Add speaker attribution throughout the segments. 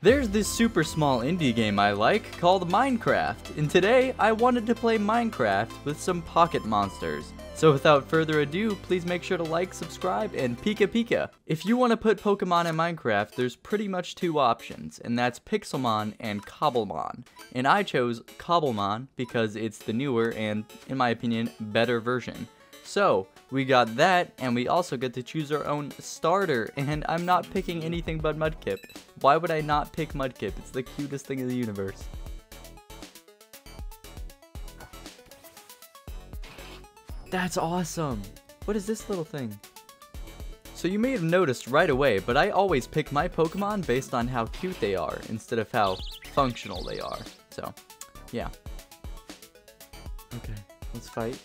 Speaker 1: There's this super small indie game I like called Minecraft, and today I wanted to play Minecraft with some pocket monsters. So without further ado, please make sure to like, subscribe, and pika pika. If you want to put Pokemon in Minecraft, there's pretty much two options, and that's Pixelmon and Cobblemon. And I chose Cobblemon because it's the newer and, in my opinion, better version. So, we got that, and we also get to choose our own starter, and I'm not picking anything but Mudkip. Why would I not pick Mudkip? It's the cutest thing in the universe. That's awesome! What is this little thing? So you may have noticed right away, but I always pick my Pokemon based on how cute they are, instead of how functional they are. So, yeah. Okay, let's fight.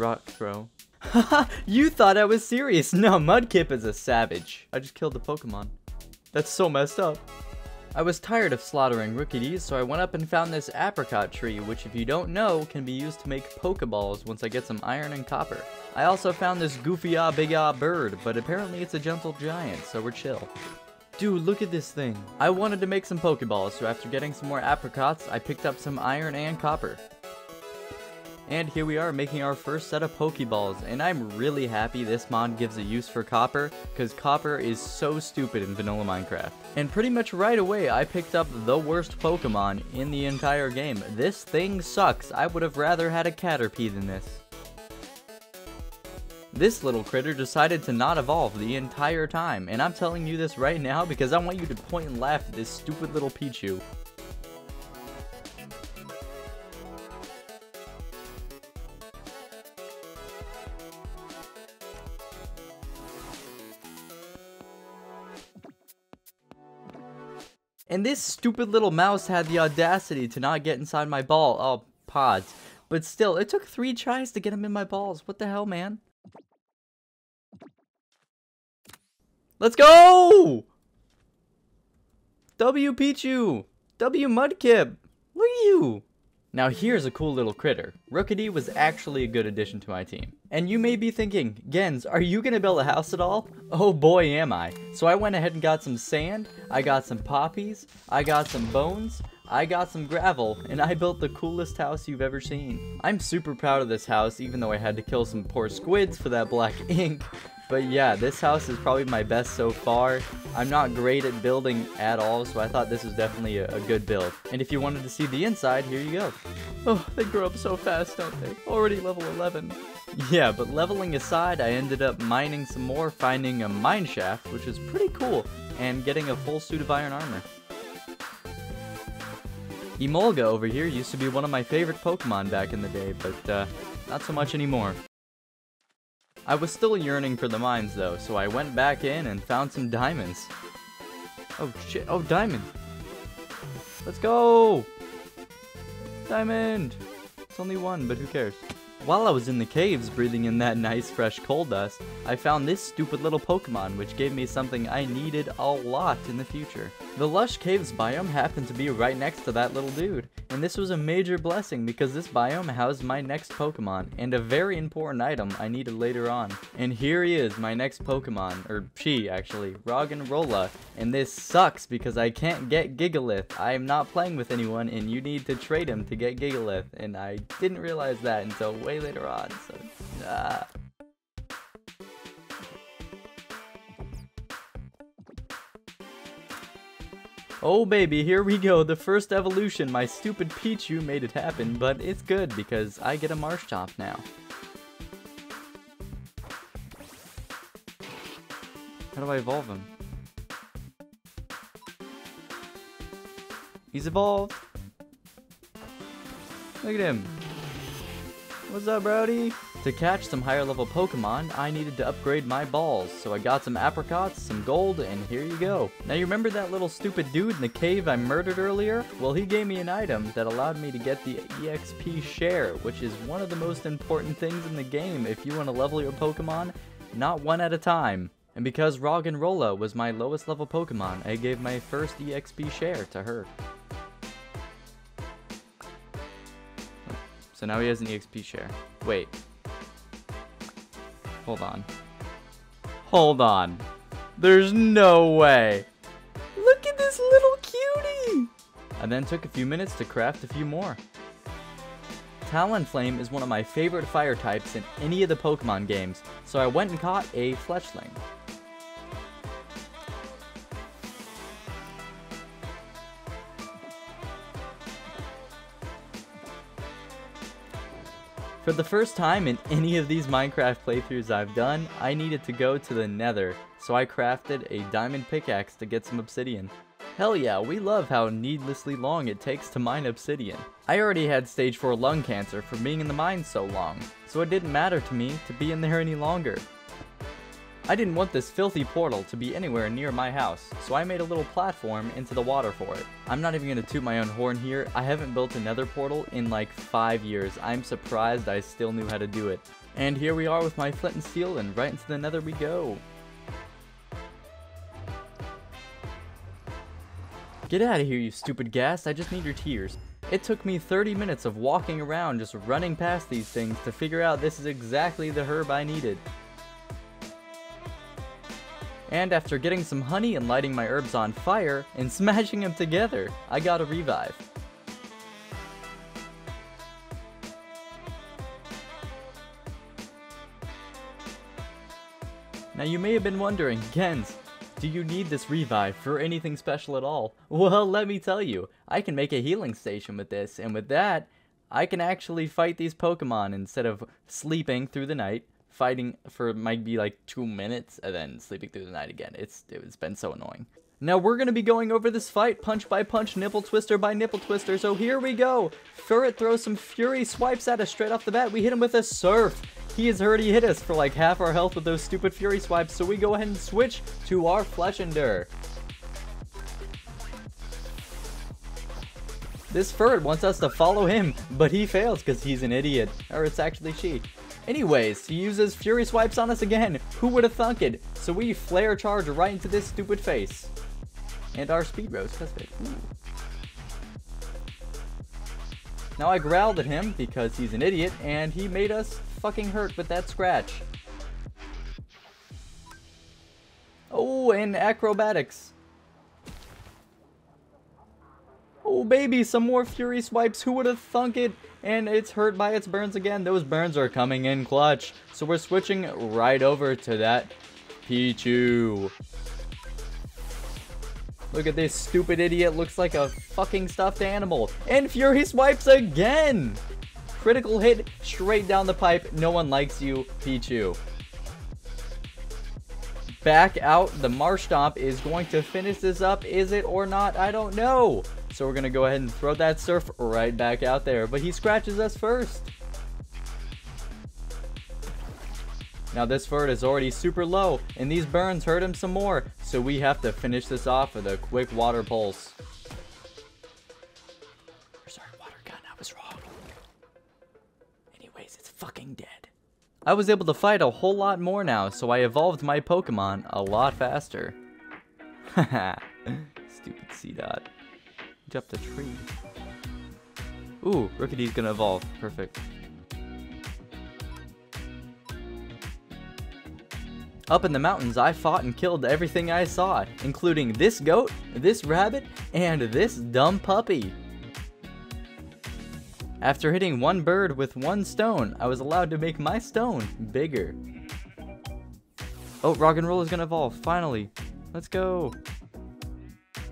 Speaker 1: Rock throw. you thought I was serious. No, Mudkip is a savage. I just killed the Pokemon. That's so messed up. I was tired of slaughtering Rookies, so I went up and found this apricot tree, which if you don't know, can be used to make Pokeballs once I get some iron and copper. I also found this goofy ah big ah bird, but apparently it's a gentle giant, so we're chill. Dude, look at this thing. I wanted to make some Pokeballs, so after getting some more apricots, I picked up some iron and copper. And here we are making our first set of Pokeballs, and I'm really happy this mod gives a use for Copper, because Copper is so stupid in vanilla Minecraft. And pretty much right away, I picked up the worst Pokemon in the entire game. This thing sucks. I would have rather had a Caterpie than this. This little critter decided to not evolve the entire time, and I'm telling you this right now because I want you to point and laugh at this stupid little Pichu. And this stupid little mouse had the audacity to not get inside my ball. Oh, pods. But still, it took three tries to get him in my balls. What the hell, man? Let's go! W Pichu! W Mudkip! Look at you! Now here's a cool little critter. Rookidee was actually a good addition to my team. And you may be thinking, Gehnz, are you gonna build a house at all? Oh boy am I. So I went ahead and got some sand, I got some poppies, I got some bones, I got some gravel, and I built the coolest house you've ever seen. I'm super proud of this house, even though I had to kill some poor squids for that black ink. But yeah, this house is probably my best so far. I'm not great at building at all, so I thought this was definitely a, a, good build. And if you wanted to see the inside, here you go. Oh, they grow up so fast, don't they? Already level 11. Yeah, but leveling aside, I ended up mining some more, finding a mine shaft, which is pretty cool, and getting a full suit of iron armor. Emolga over here used to be one of my favorite Pokemon back in the day, but uh, not so much anymore. I was still yearning for the mines though, so I went back in and found some diamonds. Oh shit, oh diamond! Let's go! Diamond! It's only one, but who cares? While I was in the caves breathing in that nice fresh coal dust, I found this stupid little Pokemon which gave me something I needed a lot in the future. The Lush Caves biome happened to be right next to that little dude, and this was a major blessing because this biome housed my next Pokemon, and a very important item I needed later on. And here he is, my next Pokemon, or she actually, Roggenrola, and this sucks because I can't get Gigalith. I am not playing with anyone and you need to trade him to get Gigalith, and I didn't realize that until way later on, so, ah. Oh baby, here we go, the first evolution. My stupid Pichu made it happen, but it's good because I get a Marshtomp now. How do I evolve him? He's evolved. Look at him. What's up, Brody? To catch some higher level Pokemon, I needed to upgrade my balls, so I got some apricots, some gold, and here you go. Now you remember that little stupid dude in the cave I murdered earlier? Well, he gave me an item that allowed me to get the EXP share, which is one of the most important things in the game if you want to level your Pokemon, not one at a time. And because Roggenrola was my lowest level Pokemon, I gave my first EXP share to her. So now he has an EXP share. Wait, Hold on. Hold on. There's no way. Look at this little cutie! I then took a few minutes to craft a few more. Talonflame is one of my favorite fire types in any of the Pokemon games, so I went and caught a Fletchling. For the first time in any of these Minecraft playthroughs I've done, I needed to go to the nether, so I crafted a diamond pickaxe to get some obsidian. Hell yeah, we love how needlessly long it takes to mine obsidian. I already had stage 4 lung cancer from being in the mine so long, so it didn't matter to me to be in there any longer. I didn't want this filthy portal to be anywhere near my house, so I made a little platform into the water for it. I'm not even gonna toot my own horn here, I haven't built a nether portal in like 5 years. I'm surprised I still knew how to do it. And here we are with my flint and steel, and right into the nether we go. Get out of here, you stupid ghast. I just need your tears. It took me 30 minutes of walking around just running past these things to figure out this is exactly the herb I needed. And after getting some honey and lighting my herbs on fire and smashing them together, I got a revive. Now you may have been wondering, Gehnz, do you need this revive for anything special at all? Well, let me tell you, I can make a healing station with this, and with that, I can actually fight these Pokemon instead of sleeping through the night, fighting for might be like two minutes, and then sleeping through the night again. It's It's been so annoying. Now we're to be going over this fight punch by punch, nipple twister by nipple twister, so here we go. Furret throws some fury swipes at us straight off the bat. We hit him with a surf. He has already hit us for like half our health with those stupid Fury swipes, so we go ahead and switch to our Fletchinder. This Furret wants us to follow him, but he fails because he's an idiot. Or it's actually she. Anyways, he uses Fury Swipes on us again. Who would have thunk it? So we Flame Charge right into this stupid face. And our Speed Rose, that's it. Now I growled at him because he's an idiot, and he made us fucking hurt with that scratch. Oh, and acrobatics. Oh, baby, some more Fury Swipes. Who would have thunk it? And it's hurt by its burns again. Those burns are coming in clutch. So we're switching right over to that Pichu. Look at this stupid idiot. Looks like a fucking stuffed animal. And Fury Swipes again. Critical hit straight down the pipe. No one likes you, Pichu. Back out. The Marshtomp is going to finish this up. Is it or not? I don't know. So we're going to go ahead and throw that surf right back out there. But he scratches us first. Now this Furret is already super low, and these burns hurt him some more, so we have to finish this off with a quick water pulse. Water gun, I was wrong. Anyways, it's fucking dead. I was able to fight a whole lot more now, so I evolved my Pokemon a lot faster. Haha, stupid Seedot. Jumped the tree. Ooh, Rookidee's gonna evolve. Perfect. Up in the mountains, I fought and killed everything I saw, including this goat, this rabbit, and this dumb puppy. After hitting one bird with one stone, I was allowed to make my stone bigger. Oh, Roggenrola is gonna evolve, finally. Let's go.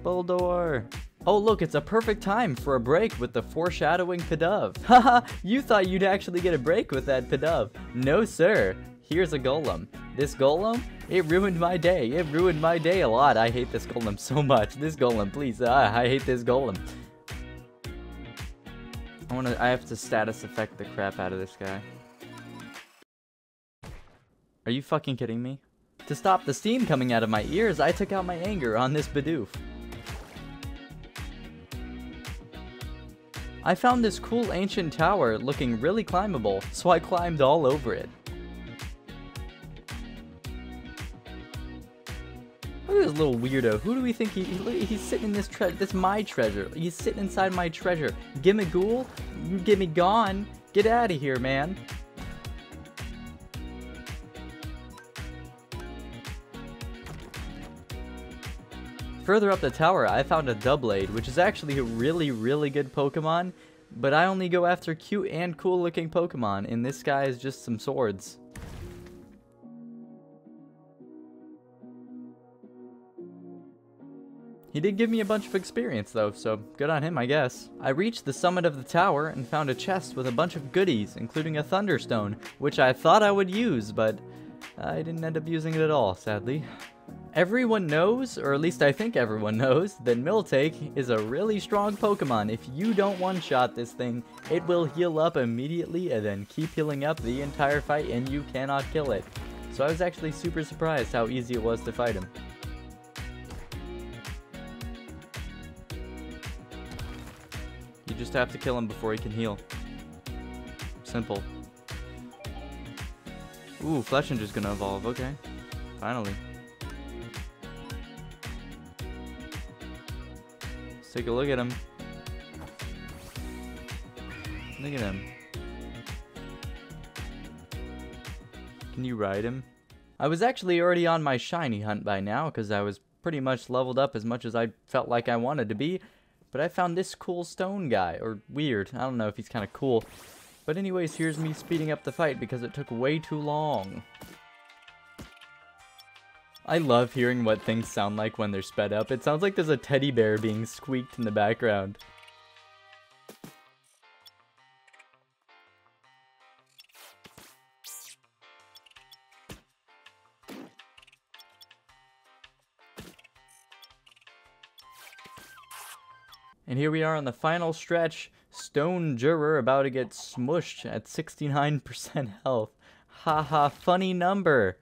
Speaker 1: Boldore. Oh look, it's a perfect time for a break with the foreshadowing Pidove. Haha, you thought you'd actually get a break with that Pidove. No sir, here's a golem. This golem, it ruined my day. It ruined my day a lot. I hate this golem so much. This golem, please. Uh, I hate this golem. I wanna. I have to status effect the crap out of this guy. Are you fucking kidding me? To stop the steam coming out of my ears, I took out my anger on this Bidoof. I found this cool ancient tower looking really climbable, so I climbed all over it. Look at this little weirdo. Who do we think he, he he's sitting in this treasure? That's my treasure. He's sitting inside my treasure. Gimme ghoul? gimme gone. Get out of here, man. Further up the tower, I found a Doublade, which is actually a really, really good Pokemon, but I only go after cute and cool looking Pokemon, and this guy is just some swords. He did give me a bunch of experience though, so good on him I guess. I reached the summit of the tower and found a chest with a bunch of goodies, including a Thunderstone, which I thought I would use, but I didn't end up using it at all, sadly. Everyone knows, or at least I think everyone knows, that Miltank is a really strong Pokemon. If you don't one-shot this thing, it will heal up immediately and then keep healing up the entire fight and you cannot kill it. So I was actually super surprised how easy it was to fight him. You just have to kill him before he can heal. Simple. Ooh, Fletchinder's gonna evolve, okay. Finally. Take a look at him. Look at him. Can you ride him? I was actually already on my shiny hunt by now because I was pretty much leveled up as much as I felt like I wanted to be. But I found this cool stone guy, or weird. I don't know if he's kind of cool. But anyways, here's me speeding up the fight because it took way too long. I love hearing what things sound like when they're sped up. It sounds like there's a teddy bear being squeaked in the background. And here we are on the final stretch. Stonjourner about to get smushed at 69% health. Haha, funny number.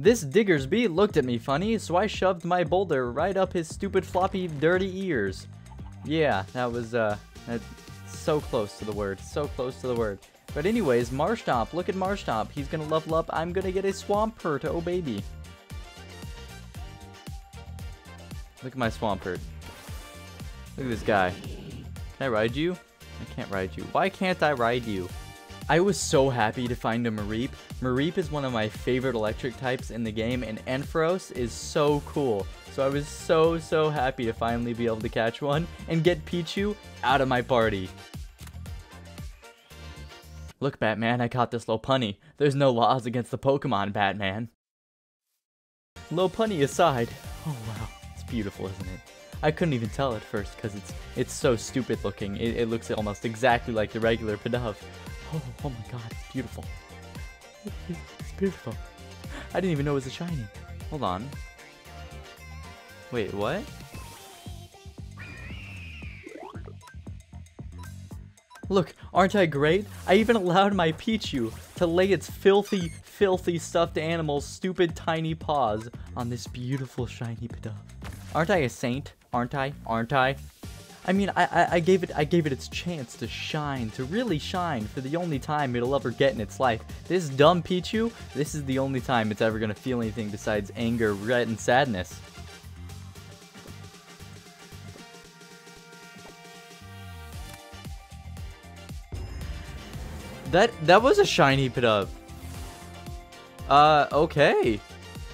Speaker 1: This Diggersby looked at me funny, so I shoved my boulder right up his stupid floppy dirty ears. Yeah, that was, uh, so close to the word, so close to the word. But anyways, Marshtomp, look at Marshtomp, he's gonna level up, I'm gonna get a Swampert, oh baby. Look at my Swampert. Look at this guy. Can I ride you? I can't ride you. Why can't I ride you? I was so happy to find a Mareep. Mareep is one of my favorite electric types in the game, and Ampharos is so cool. So I was so, so happy to finally be able to catch one and get Pichu out of my party. Look, Batman, I caught this Lopunny. There's no laws against the Pokemon, Batman. Lopunny aside, oh wow, it's beautiful, isn't it? I couldn't even tell at first because it's it's so stupid looking. It, it, looks almost exactly like the regular Pidove. Oh, oh my god, it's beautiful. It's beautiful. I didn't even know it was a shiny. Hold on. Wait, what? Look, aren't I great? I even allowed my Pichu to lay its filthy, filthy stuffed animal's stupid tiny paws on this beautiful shiny Pidove. Aren't I a saint? Aren't I? Aren't I? I mean, I, I, I, gave it I gave it its chance to shine, to really shine for the only time it'll ever get in its life. This dumb Pichu, this is the only time it's ever gonna feel anything besides anger, regret, and sadness. That that was a shiny Pidove. Uh, okay.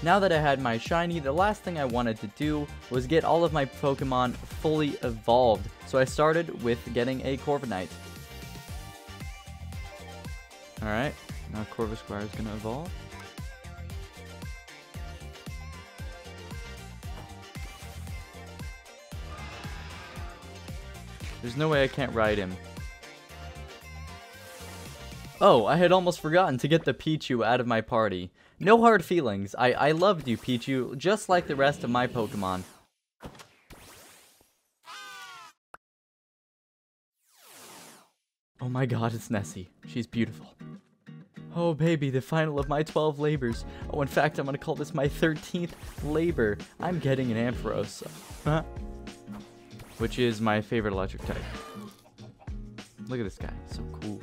Speaker 1: Now that I had my shiny, the last thing I wanted to do was get all of my Pokemon fully evolved. So I started with getting a Corviknight. Alright, now Corvisquire is going to evolve. There's no way I can't ride him. Oh, I had almost forgotten to get the Pichu out of my party. No hard feelings. I, I loved you, Pichu, just like the rest of my Pokemon. My god, it's Nessie. She's beautiful. Oh baby, the final of my 12 labors. Oh, in fact, I'm gonna call this my 13th labor. I'm getting an Ampharos. Huh? Which is my favorite electric type. Look at this guy, so cool.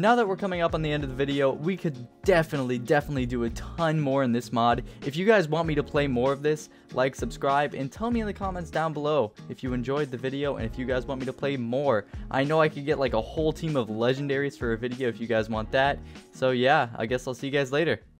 Speaker 1: Now that we're coming up on the end of the video, we could definitely, definitely do a ton more in this mod. If you guys want me to play more of this, like, subscribe, and tell me in the comments down below if you enjoyed the video and if you guys want me to play more. I know I could get like a whole team of legendaries for a video if you guys want that. So yeah, I guess I'll see you guys later.